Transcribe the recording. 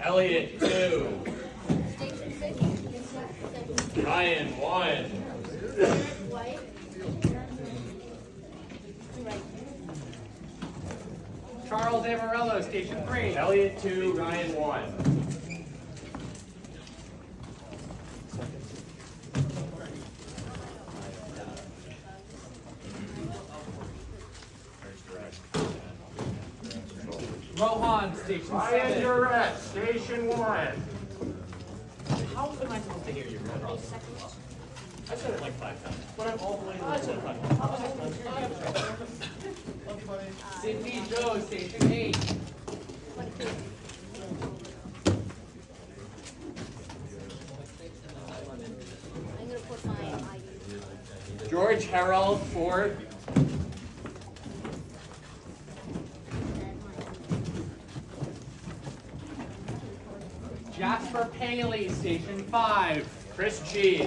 Elliot, two. Ryan, one. Charles Amarello, station three. Elliot, two. Ryan, one. Rohan, station Ryan seven. Durrett, station one. How am I supposed to hear you? I said it like five times. But I'm all the way. I said it five times. Oh, Sydney Joe, station eight. I'm gonna put my ID. George Harold, four. Jasper Paley, station five. Chris G.